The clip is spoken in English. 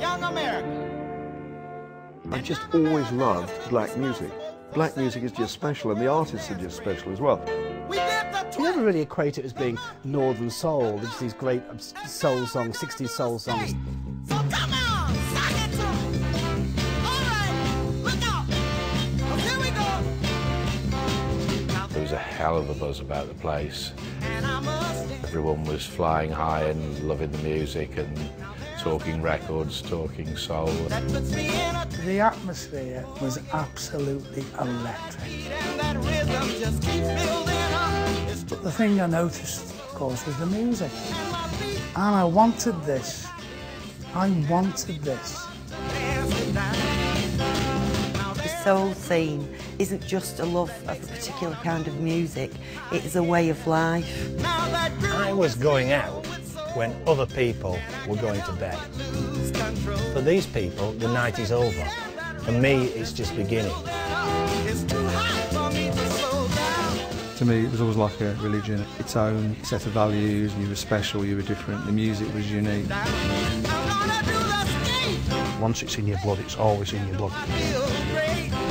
young America. I just always loved black music. Black music is just special, and the artists are just special as well. We did the You never really equate it as being northern soul, just these great soul songs, 60s soul songs. So come on, sock it to. All right, look out. 'cause here we go. There was a hell of a buzz about the place. And I must say, Everyone was flying high and loving the music and talking records, talking soul. that puts me in a The atmosphere was absolutely electric. and that rhythm just keeps building up. It's But the thing I noticed, of course, was the music. in my feet, And I wanted this. I wanted this. dancing down. Now The soul scene isn't just a love of a particular kind of music, it is a way of life. I was going out when other people were going to bed. For these people, the night is over. For me, it's just beginning. It's too hot for me to slow down. To me, it was always like a religion, its own set of values. You were special, you were different, the music was unique. I'm gonna do the skate. Once it's in your blood, it's always in your blood.